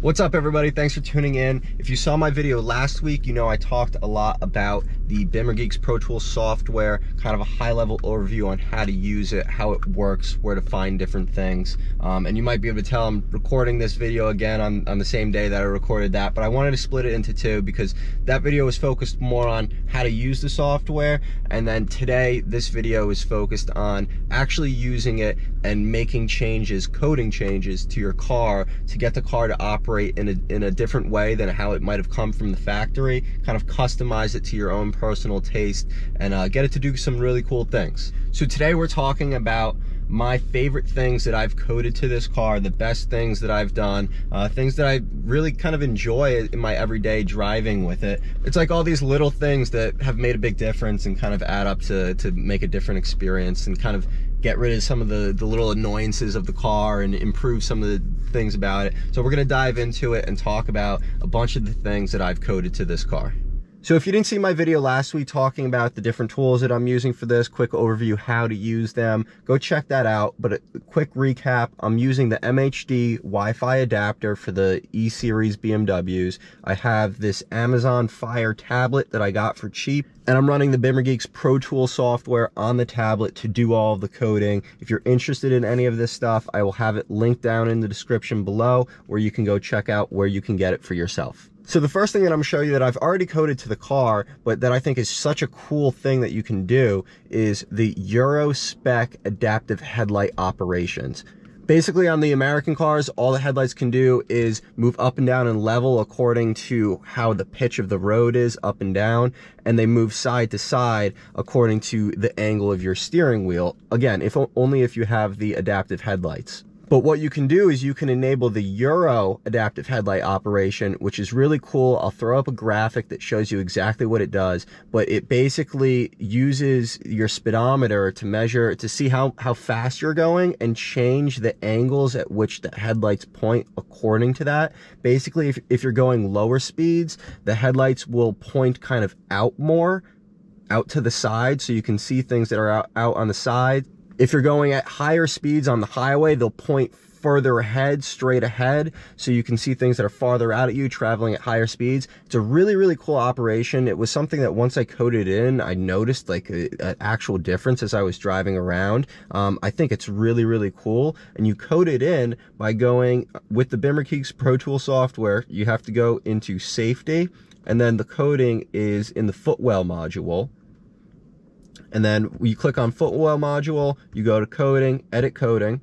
What's up everybody? Thanks for tuning in. If you saw my video last week, you know I talked a lot about the Bimmer Geeks Pro Tools software, kind of a high level overview on how to use it, how it works, where to find different things. Um, and you might be able to tell I'm recording this video again on, on the same day that I recorded that, but I wanted to split it into two because that video was focused more on how to use the software. And then today, this video is focused on actually using it and making changes, coding changes to your car to get the car to operate operate in a, in a different way than how it might have come from the factory, kind of customize it to your own personal taste and uh, get it to do some really cool things. So today we're talking about my favorite things that I've coded to this car, the best things that I've done, uh, things that I really kind of enjoy in my everyday driving with it. It's like all these little things that have made a big difference and kind of add up to, to make a different experience and kind of get rid of some of the, the little annoyances of the car and improve some of the things about it. So we're gonna dive into it and talk about a bunch of the things that I've coded to this car. So if you didn't see my video last week talking about the different tools that I'm using for this, quick overview how to use them, go check that out. But a quick recap, I'm using the MHD Wi-Fi adapter for the E-Series BMWs. I have this Amazon Fire tablet that I got for cheap. And I'm running the Bimmer Geeks Pro Tool software on the tablet to do all of the coding. If you're interested in any of this stuff, I will have it linked down in the description below where you can go check out where you can get it for yourself. So the first thing that I'm gonna show you that I've already coded to the car, but that I think is such a cool thing that you can do is the Euro spec adaptive headlight operations. Basically on the American cars, all the headlights can do is move up and down and level according to how the pitch of the road is up and down, and they move side to side according to the angle of your steering wheel. Again, if only if you have the adaptive headlights. But what you can do is you can enable the Euro adaptive headlight operation, which is really cool. I'll throw up a graphic that shows you exactly what it does, but it basically uses your speedometer to measure, to see how, how fast you're going and change the angles at which the headlights point according to that. Basically, if, if you're going lower speeds, the headlights will point kind of out more out to the side so you can see things that are out, out on the side if you're going at higher speeds on the highway, they'll point further ahead, straight ahead, so you can see things that are farther out at you, traveling at higher speeds. It's a really, really cool operation. It was something that once I coded in, I noticed like an actual difference as I was driving around. Um, I think it's really, really cool. And you code it in by going with the Bimmer Geeks Pro Tool software. You have to go into safety, and then the coding is in the footwell module and then you click on footwell module, you go to coding, edit coding,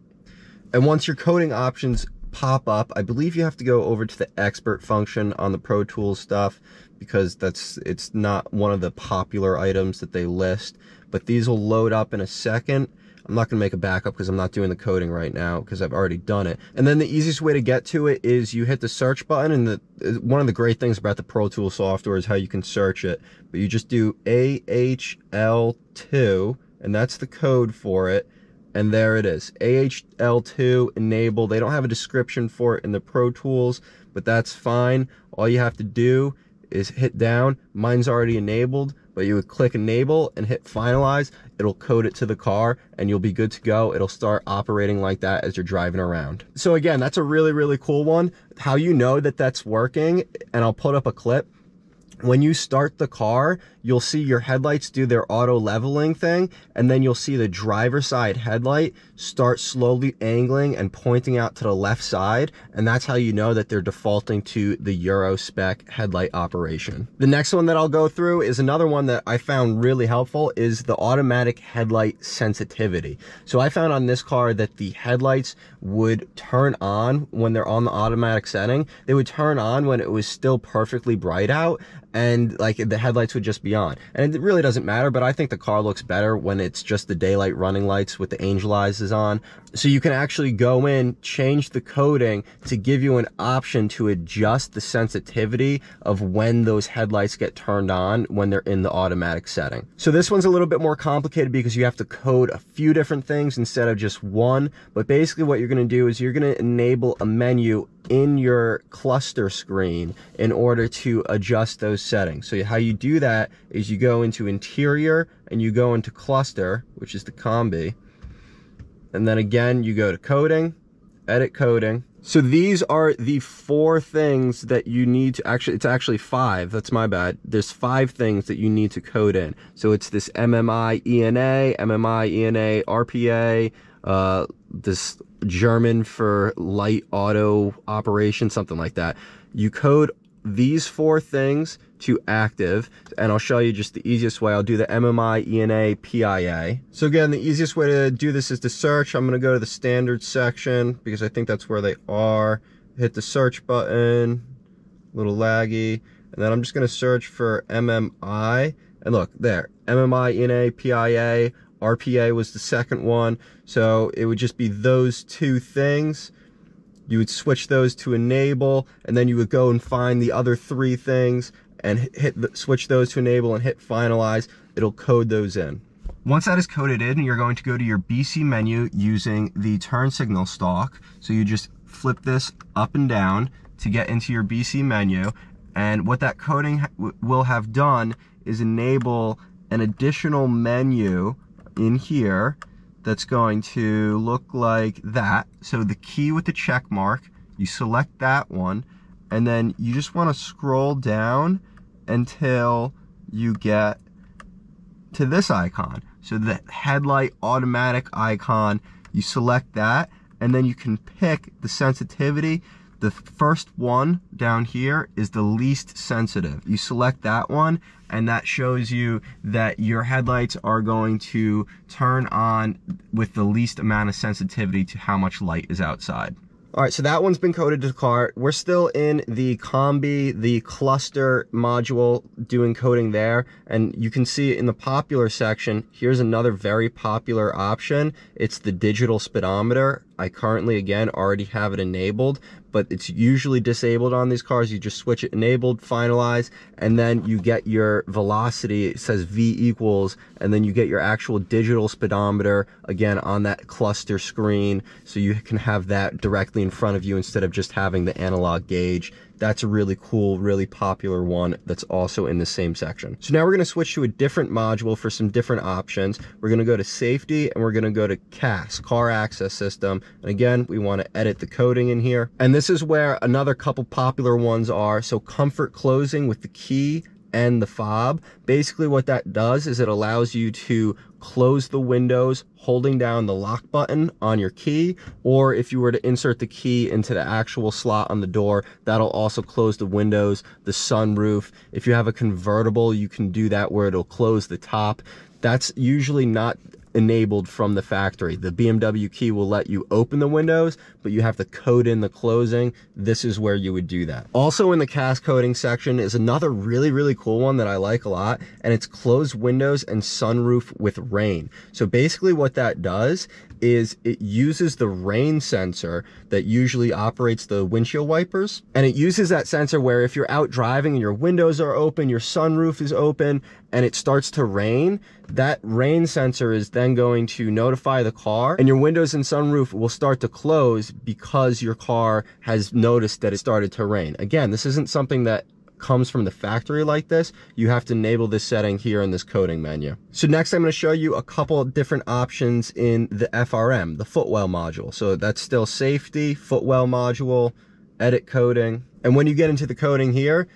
and once your coding options pop up, I believe you have to go over to the expert function on the Pro Tools stuff because that's it's not one of the popular items that they list, but these will load up in a second I'm not going to make a backup because I'm not doing the coding right now because I've already done it. And then the easiest way to get to it is you hit the search button and the uh, one of the great things about the Pro Tools software is how you can search it. But you just do AHL2 and that's the code for it. And there it is. AHL2 enable. They don't have a description for it in the Pro Tools, but that's fine. All you have to do is hit down. Mine's already enabled but you would click enable and hit finalize. It'll code it to the car and you'll be good to go. It'll start operating like that as you're driving around. So again, that's a really, really cool one. How you know that that's working, and I'll put up a clip when you start the car, you'll see your headlights do their auto leveling thing, and then you'll see the driver side headlight start slowly angling and pointing out to the left side, and that's how you know that they're defaulting to the Euro spec headlight operation. The next one that I'll go through is another one that I found really helpful is the automatic headlight sensitivity. So I found on this car that the headlights would turn on when they're on the automatic setting. They would turn on when it was still perfectly bright out, and like the headlights would just be on. And it really doesn't matter, but I think the car looks better when it's just the daylight running lights with the angel eyes is on. So you can actually go in, change the coding to give you an option to adjust the sensitivity of when those headlights get turned on when they're in the automatic setting. So this one's a little bit more complicated because you have to code a few different things instead of just one. But basically what you're going to do is you're going to enable a menu in your cluster screen in order to adjust those settings. So how you do that is you go into interior and you go into cluster, which is the combi. And then again, you go to coding, edit coding. So these are the four things that you need to actually, it's actually five, that's my bad. There's five things that you need to code in. So it's this MMI ENA, MMI ENA RPA, uh, this German for light auto operation, something like that. You code these four things to active and I'll show you just the easiest way. I'll do the MMI ENA PIA. So again, the easiest way to do this is to search. I'm going to go to the standard section because I think that's where they are. Hit the search button, a little laggy, and then I'm just going to search for MMI. And look, there, MMI ENA PIA. RPA was the second one. So it would just be those two things. You would switch those to enable and then you would go and find the other three things and hit the, switch those to enable and hit finalize. It'll code those in. Once that is coded in you're going to go to your BC menu using the turn signal stalk. So you just flip this up and down to get into your BC menu. And what that coding will have done is enable an additional menu in here that's going to look like that. So the key with the check mark, you select that one, and then you just want to scroll down until you get to this icon. So the headlight automatic icon, you select that, and then you can pick the sensitivity the first one down here is the least sensitive. You select that one and that shows you that your headlights are going to turn on with the least amount of sensitivity to how much light is outside. All right, so that one's been coded to the car. We're still in the Combi, the cluster module doing coding there. And you can see in the popular section, here's another very popular option. It's the digital speedometer. I currently, again, already have it enabled, but it's usually disabled on these cars. You just switch it enabled, finalize, and then you get your velocity. It says V equals, and then you get your actual digital speedometer, again, on that cluster screen. So you can have that directly in front of you instead of just having the analog gauge that's a really cool, really popular one that's also in the same section. So now we're gonna switch to a different module for some different options. We're gonna go to safety and we're gonna go to CAS, car access system. And again, we wanna edit the coding in here. And this is where another couple popular ones are. So comfort closing with the key and the fob. Basically what that does is it allows you to close the windows holding down the lock button on your key or if you were to insert the key into the actual slot on the door that'll also close the windows the sunroof if you have a convertible you can do that where it'll close the top that's usually not enabled from the factory. The BMW key will let you open the windows, but you have to code in the closing. This is where you would do that. Also in the CAS coding section is another really, really cool one that I like a lot, and it's closed windows and sunroof with rain. So basically what that does is it uses the rain sensor that usually operates the windshield wipers. And it uses that sensor where if you're out driving and your windows are open, your sunroof is open, and it starts to rain, that rain sensor is then going to notify the car and your windows and sunroof will start to close because your car has noticed that it started to rain. Again, this isn't something that comes from the factory like this, you have to enable this setting here in this coding menu. So next I'm going to show you a couple different options in the FRM, the footwell module. So that's still safety, footwell module, edit coding. And when you get into the coding here,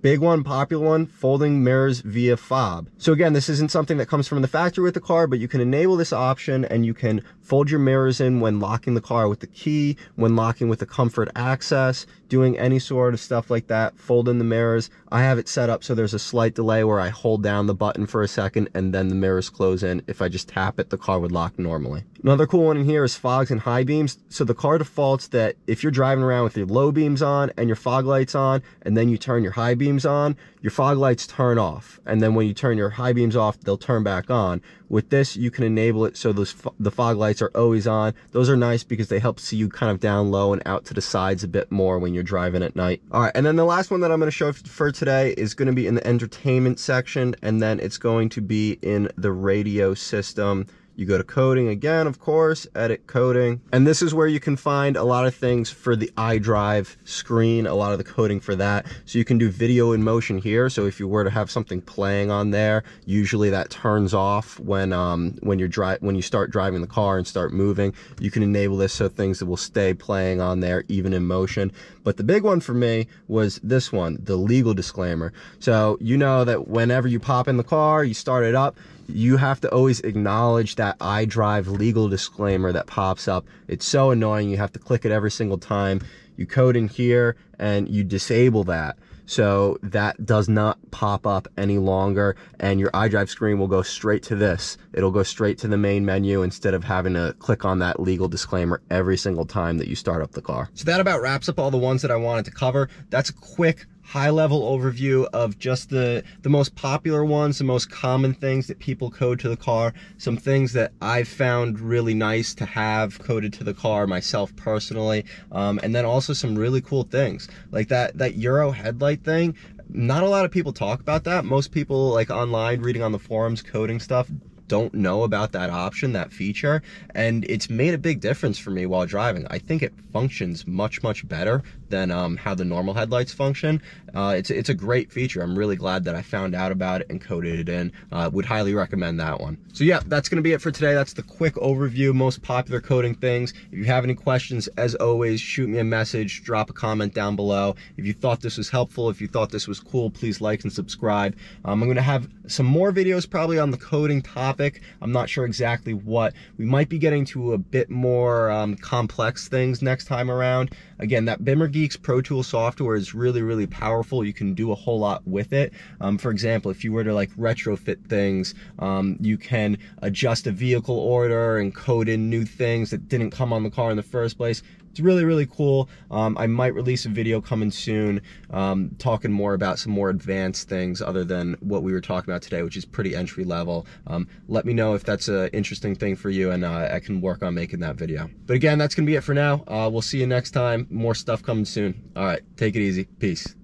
Big one, popular one, folding mirrors via fob. So again, this isn't something that comes from the factory with the car, but you can enable this option and you can fold your mirrors in when locking the car with the key, when locking with the comfort access, doing any sort of stuff like that, fold in the mirrors. I have it set up so there's a slight delay where I hold down the button for a second and then the mirrors close in. If I just tap it, the car would lock normally. Another cool one in here is fogs and high beams. So the car defaults that if you're driving around with your low beams on and your fog lights on, and then you turn your high beams on, your fog lights turn off. And then when you turn your high beams off, they'll turn back on. With this, you can enable it so those the fog lights are always on. Those are nice because they help see you kind of down low and out to the sides a bit more when you're driving at night. All right, and then the last one that I'm going to show for today is going to be in the entertainment section, and then it's going to be in the radio system You go to coding again, of course, edit coding. And this is where you can find a lot of things for the iDrive screen, a lot of the coding for that. So you can do video in motion here. So if you were to have something playing on there, usually that turns off when um, when you're dri when you start driving the car and start moving. You can enable this so things that will stay playing on there even in motion. But the big one for me was this one, the legal disclaimer. So you know that whenever you pop in the car, you start it up, you have to always acknowledge that iDrive legal disclaimer that pops up. It's so annoying. You have to click it every single time. You code in here and you disable that so that does not pop up any longer and your iDrive screen will go straight to this. It'll go straight to the main menu instead of having to click on that legal disclaimer every single time that you start up the car. So that about wraps up all the ones that I wanted to cover. That's a quick high level overview of just the, the most popular ones, the most common things that people code to the car, some things that I've found really nice to have coded to the car myself personally, um, and then also some really cool things like that, that Euro headlight thing. Not a lot of people talk about that. Most people like online reading on the forums, coding stuff don't know about that option, that feature, and it's made a big difference for me while driving. I think it functions much, much better than um, how the normal headlights function. Uh, it's, it's a great feature. I'm really glad that I found out about it and coded it in. Uh, would highly recommend that one. So yeah, that's gonna be it for today. That's the quick overview, most popular coding things. If you have any questions, as always, shoot me a message, drop a comment down below. If you thought this was helpful, if you thought this was cool, please like and subscribe. Um, I'm gonna have some more videos probably on the coding topic. I'm not sure exactly what. We might be getting to a bit more um, complex things next time around. Again, that Bimmer Geeks Pro Tool software is really, really powerful. You can do a whole lot with it. Um, for example, if you were to like retrofit things, um, you can adjust a vehicle order and code in new things that didn't come on the car in the first place. It's really, really cool. Um, I might release a video coming soon um, talking more about some more advanced things other than what we were talking about today, which is pretty entry level. Um, let me know if that's an interesting thing for you and uh, I can work on making that video. But again, that's going to be it for now. Uh, we'll see you next time. More stuff coming soon. All right, take it easy. Peace.